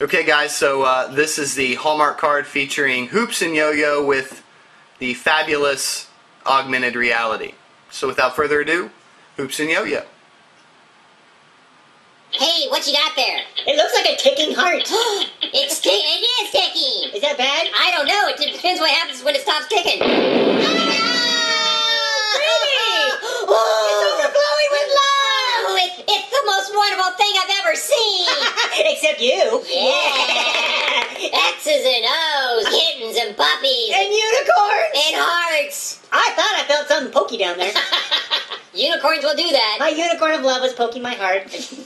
Okay, guys, so uh, this is the Hallmark card featuring Hoops and Yo-Yo with the fabulous augmented reality. So without further ado, Hoops and Yo-Yo. Hey, what you got there? It looks like a ticking heart. it's ticking. It is ticking. Is that bad? I don't know. It depends what happens when it stops ticking. It's overflowing with love! Oh, it, it's the most wonderful thing I've ever seen. Except you. Yeah. X's and O's, kittens and puppies, And unicorns! and hearts. I thought I felt something pokey down there. Unicorns will do that. My unicorn of love was poking my heart.